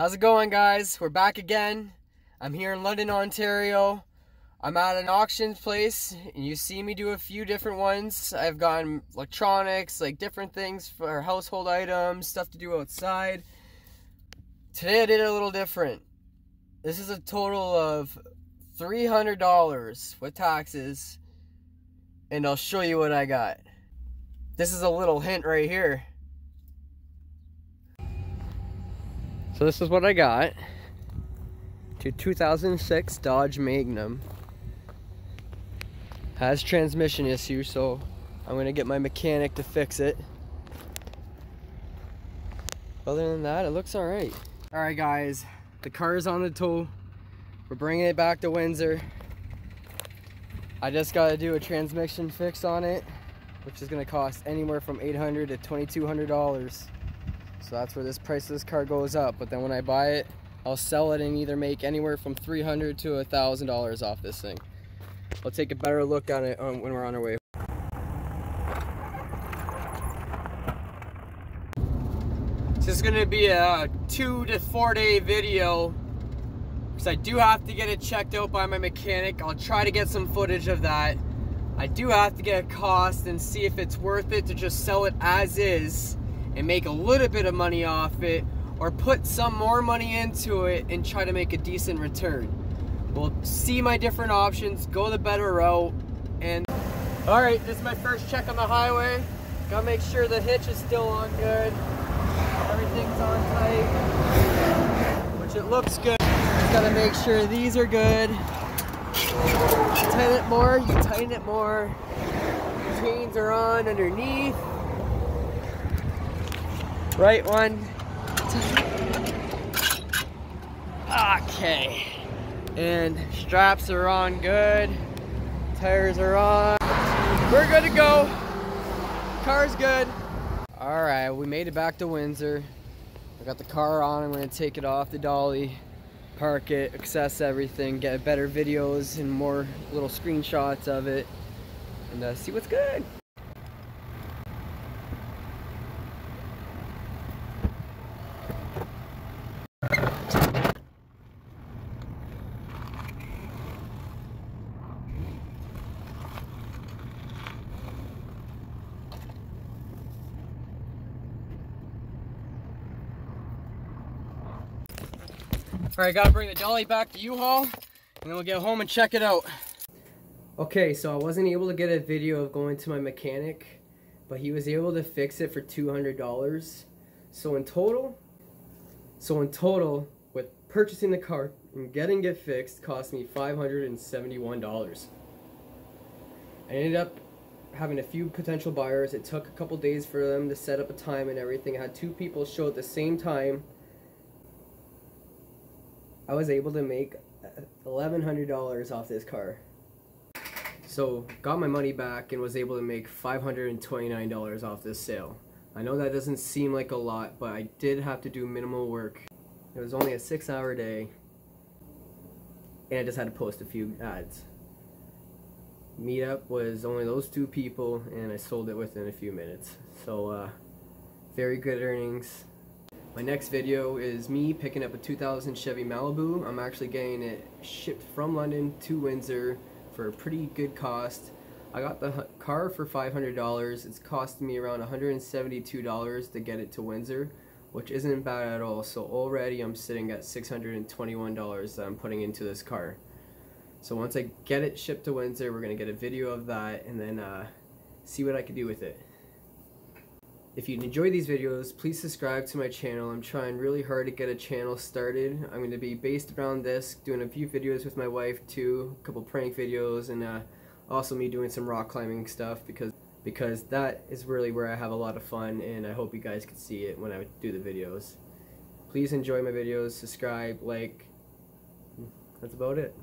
How's it going guys? We're back again. I'm here in London, Ontario. I'm at an auction place and you see me do a few different ones. I've gotten electronics, like different things for household items, stuff to do outside. Today I did a little different. This is a total of $300 with taxes and I'll show you what I got. This is a little hint right here. So this is what I got. To 2006 Dodge Magnum. Has transmission issue, so I'm gonna get my mechanic to fix it. Other than that, it looks alright. Alright guys, the car is on the tow. We're bringing it back to Windsor. I just gotta do a transmission fix on it, which is gonna cost anywhere from 800 to $2,200. So that's where this price of this car goes up. But then when I buy it, I'll sell it and either make anywhere from 300 to $1,000 off this thing. I'll take a better look at it um, when we're on our way. This is gonna be a two to four day video because I do have to get it checked out by my mechanic. I'll try to get some footage of that. I do have to get a cost and see if it's worth it to just sell it as is and make a little bit of money off it or put some more money into it and try to make a decent return. We'll see my different options, go the better route, and all right, this is my first check on the highway. Gotta make sure the hitch is still on good. Everything's on tight, which it looks good. Just gotta make sure these are good. Tighten it more, you tighten it more. Chains are on underneath. Right one. Okay. And straps are on good. Tires are on. We're good to go. Car's good. All right, we made it back to Windsor. I got the car on. I'm gonna take it off the dolly, park it, access everything, get better videos and more little screenshots of it, and uh, see what's good. All right, gotta bring the dolly back to U-Haul, and then we'll get home and check it out. Okay, so I wasn't able to get a video of going to my mechanic, but he was able to fix it for $200. So in total, so in total, with purchasing the car and getting it fixed, cost me $571. I ended up having a few potential buyers. It took a couple days for them to set up a time and everything. I had two people show at the same time I was able to make $1,100 off this car. So got my money back and was able to make $529 off this sale. I know that doesn't seem like a lot, but I did have to do minimal work. It was only a six hour day and I just had to post a few ads. Meetup was only those two people and I sold it within a few minutes. So uh, very good earnings. My next video is me picking up a 2000 Chevy Malibu. I'm actually getting it shipped from London to Windsor for a pretty good cost. I got the car for $500. It's costing me around $172 to get it to Windsor, which isn't bad at all. So already I'm sitting at $621 that I'm putting into this car. So once I get it shipped to Windsor, we're going to get a video of that and then uh, see what I can do with it. If you enjoy these videos, please subscribe to my channel. I'm trying really hard to get a channel started. I'm going to be based around this, doing a few videos with my wife too, a couple prank videos, and uh, also me doing some rock climbing stuff because because that is really where I have a lot of fun and I hope you guys can see it when I do the videos. Please enjoy my videos, subscribe, like, that's about it.